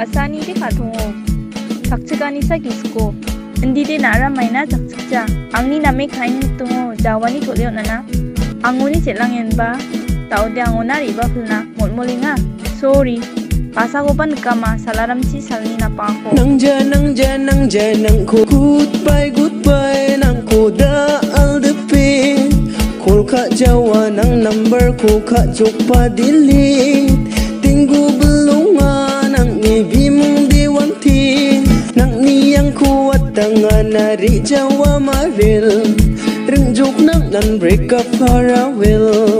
Pasani de katongo. Sakchigani sa gisko. Endi de nara maina sakchikja. Angni name kain hitungo jawani toleo nana. Angoni celang yenba. Tau de angona riba fulna. Molmolinga. Sorry. Pasa ko pan kama salaram si salni na pa ako. nang ja nang ja nang ja nang ko goodbye goodbye nang ko da al de pe kol ka jawa nang number ko ka chok pa delete Tangan hari Jawa Maril Rinjuk nang nan break up for a will